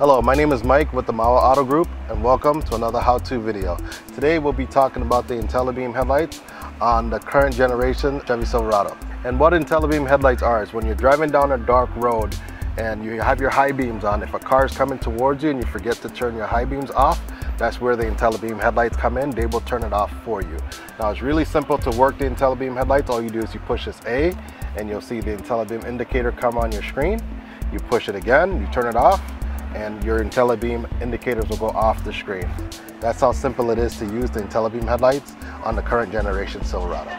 Hello, my name is Mike with the Mauer Auto Group and welcome to another how-to video. Today we'll be talking about the IntelliBeam headlights on the current generation Chevy Silverado. And what IntelliBeam headlights are is when you're driving down a dark road and you have your high beams on, if a car is coming towards you and you forget to turn your high beams off, that's where the IntelliBeam headlights come in. They will turn it off for you. Now it's really simple to work the IntelliBeam headlights. All you do is you push this A and you'll see the IntelliBeam indicator come on your screen. You push it again, you turn it off, and your IntelliBeam indicators will go off the screen. That's how simple it is to use the IntelliBeam headlights on the current generation Silverado.